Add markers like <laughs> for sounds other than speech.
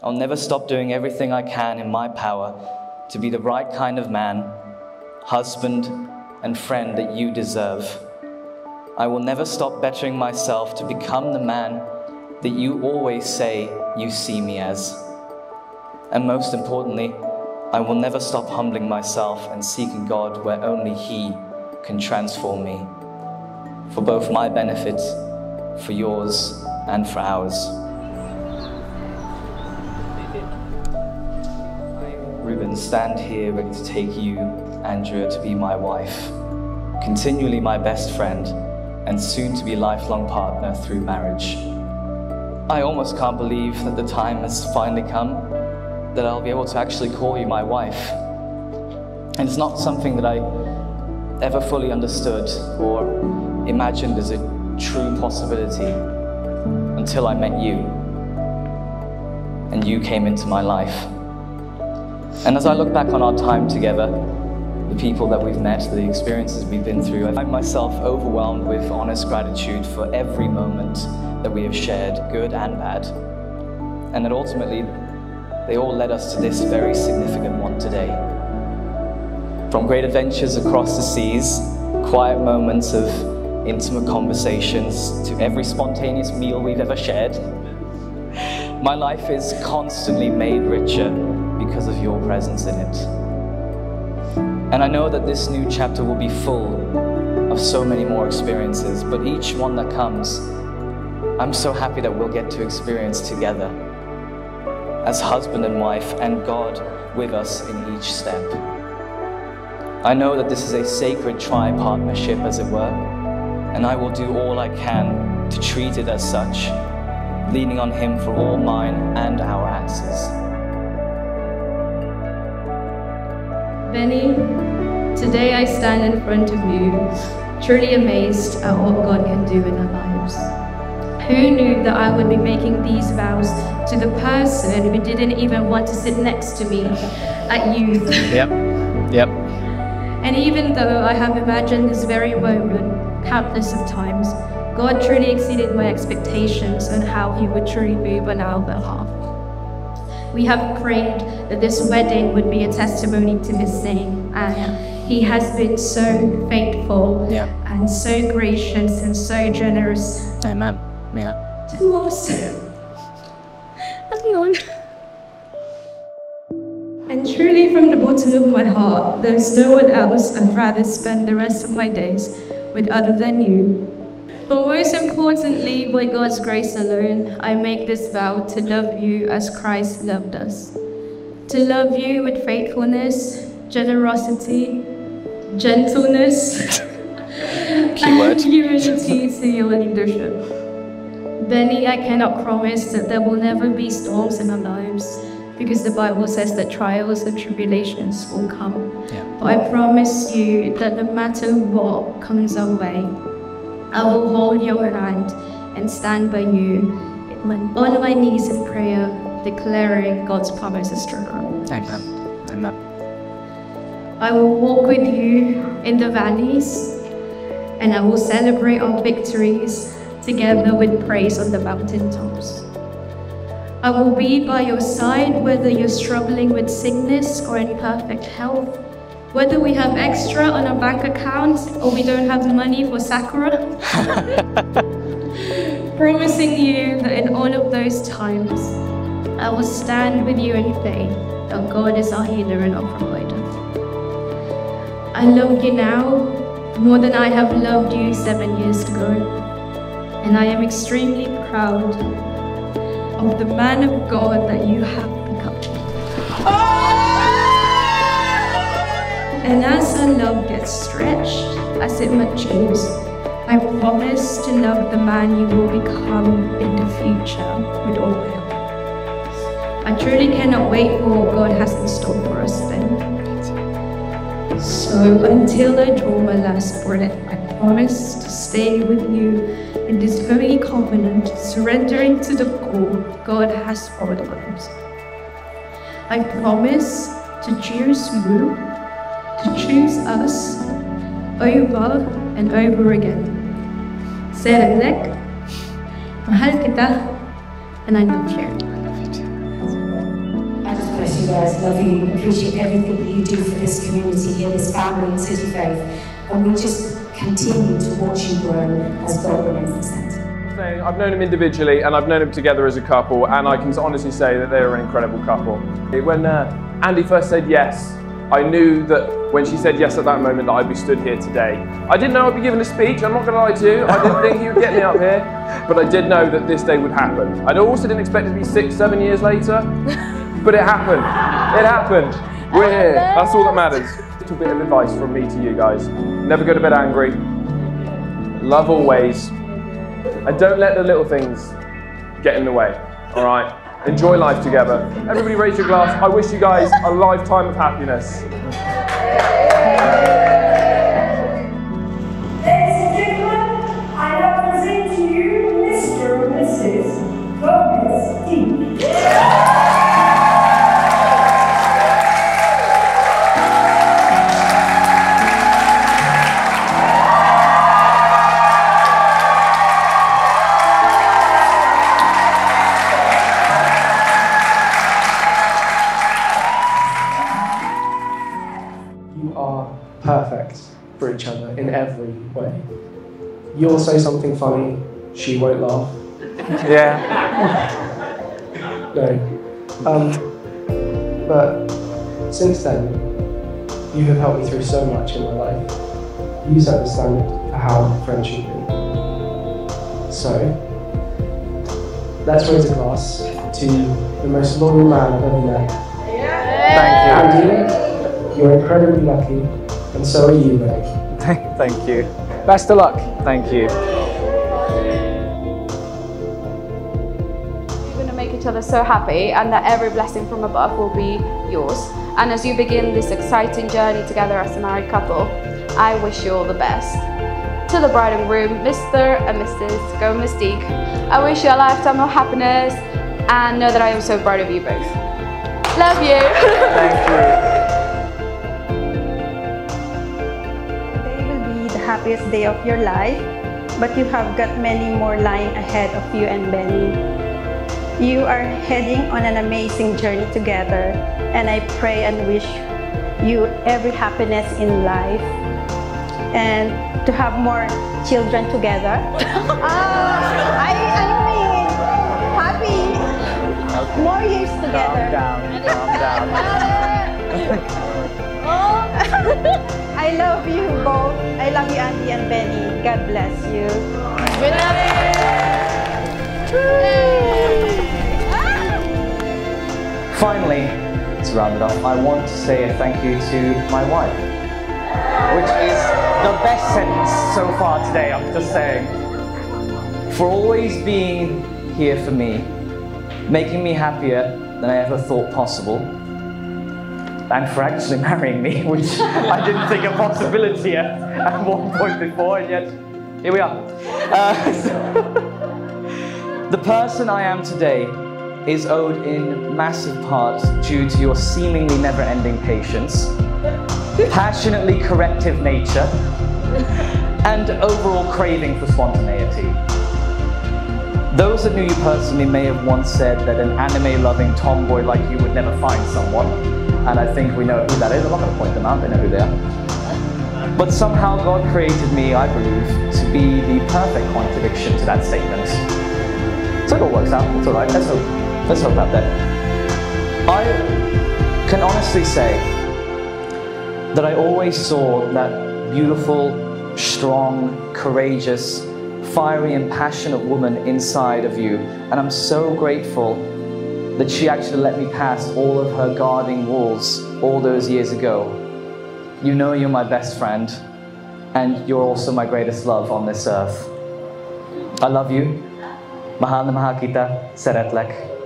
I'll never stop doing everything I can in my power to be the right kind of man, husband, and friend that you deserve. I will never stop bettering myself to become the man that you always say you see me as. And most importantly, I will never stop humbling myself and seeking God where only He can transform me. For both my benefit, for yours, and for ours. Ruben, stand here ready to take you, Andrea, to be my wife, continually my best friend, and soon to be lifelong partner through marriage. I almost can't believe that the time has finally come that I'll be able to actually call you my wife. And it's not something that I ever fully understood or imagined as a true possibility until I met you and you came into my life. And as I look back on our time together, the people that we've met, the experiences we've been through, I find myself overwhelmed with honest gratitude for every moment that we have shared, good and bad. And that ultimately, they all led us to this very significant one today. From great adventures across the seas, quiet moments of intimate conversations, to every spontaneous meal we've ever shared, my life is constantly made richer because of your presence in it. And I know that this new chapter will be full of so many more experiences, but each one that comes, I'm so happy that we'll get to experience together as husband and wife, and God with us in each step. I know that this is a sacred tri partnership, as it were, and I will do all I can to treat it as such, leaning on Him for all mine and our answers. Benny, today I stand in front of you, truly amazed at what God can do in our lives. Who knew that I would be making these vows to the person who didn't even want to sit next to me at youth? Yep, yep. And even though I have imagined this very moment countless of times, God truly exceeded my expectations on how He would truly move on our behalf. We have prayed that this wedding would be a testimony to His name, and He has been so faithful Yeah. and so gracious and so generous Amen. Yeah. to us. Hang on. And truly, from the bottom of my heart, there's no one else I'd rather spend the rest of my days with other than you. But most importantly, by God's grace alone, I make this vow to love you as Christ loved us. To love you with faithfulness, generosity, gentleness, <laughs> and humility to your leadership. Benny, I cannot promise that there will never be storms in our lives because the Bible says that trials and tribulations will come. Yeah. But I promise you that no matter what comes our way, I will hold your hand and stand by you on my knees in prayer, declaring God's promises to her. Amen. Amen. I will walk with you in the valleys, and I will celebrate our victories together with praise on the mountaintops. I will be by your side whether you're struggling with sickness or in perfect health, whether we have extra on our bank account or we don't have money for Sakura. <laughs> Promising you that in all of those times, I will stand with you in faith that God is our healer and our provider. I love you now more than I have loved you seven years ago. And I am extremely proud of the man of God that you have stretched, as it matures, I promise to love the man you will become in the future with all my heart. I truly cannot wait for what God has in store for us then. So until I draw my last breath, I promise to stay with you in this very covenant, surrendering to the call God has for lives. I promise to choose you, to choose us over and over again. Serelek, mahal kita, and I love you. Too. I just bless you guys. Love you. Appreciate everything that you do for this community here, this family in CitiFaith. And we just continue to watch you grow as God remains the centre. I've known them individually and I've known them together as a couple, and I can honestly say that they're an incredible couple. When uh, Andy first said yes, I knew that when she said yes at that moment that I'd be stood here today. I didn't know I'd be giving a speech, I'm not going to lie to you. I didn't think he would get me up here, but I did know that this day would happen. I also didn't expect it to be six, seven years later, <laughs> but it happened. It happened. We're here. That's all that matters. A little bit of advice from me to you guys. Never go to bed angry. Love always. And don't let the little things get in the way. All right? Enjoy life together. Everybody raise your glass. I wish you guys a lifetime of happiness. You'll say something funny, she won't laugh. Yeah. No. Um, but since then, you have helped me through so much in my life. You set the standard for how friends should be. So, let's raise a glass to the most loyal man I've ever met. Thank you. Andy, you're incredibly lucky, and so are you. Thank, <laughs> thank you. Best of luck. Thank you. You're going to make each other so happy, and that every blessing from above will be yours. And as you begin this exciting journey together as a married couple, I wish you all the best. To the bride and groom, Mr. and Mrs. Gomez Deek, I wish you a lifetime of happiness and know that I am so proud of you both. Love you. Thank you. Happiest day of your life, but you have got many more lying ahead of you and Benny. You are heading on an amazing journey together, and I pray and wish you every happiness in life and to have more children together. <laughs> Ah, I, I mean, happy, more years together. Calm down, calm down. <laughs> <laughs> I love you both. I love you, Andy and Benny. God bless you. Finally, to round it off, I want to say a thank you to my wife, which is the best sentence so far today, I'm just saying. For always being here for me, making me happier than I ever thought possible, and for actually <laughs> marrying me, which I didn't think a possibility at, at one point before, and yet here we are. Uh, <laughs> <laughs> the person I am today is owed in massive part due to your seemingly never ending patience, passionately corrective nature, and overall craving for spontaneity. Those that knew you personally may have once said that an anime loving tomboy like you would never find someone, and I think we know who that is. I'm not going to point them out, they know who they are. But somehow God created me, I believe, to be the perfect contradiction to that statement. So it all works out. It's all right. Let's hope. Let's hope out there. I can honestly say that I always saw that beautiful, strong, courageous, fiery, and passionate woman inside of you, and I'm so grateful that she actually let me pass all of her guarding walls all those years ago. You know you're my best friend, and you're also my greatest love on this earth. I love you. Mahal na mahal kita, Seretlek.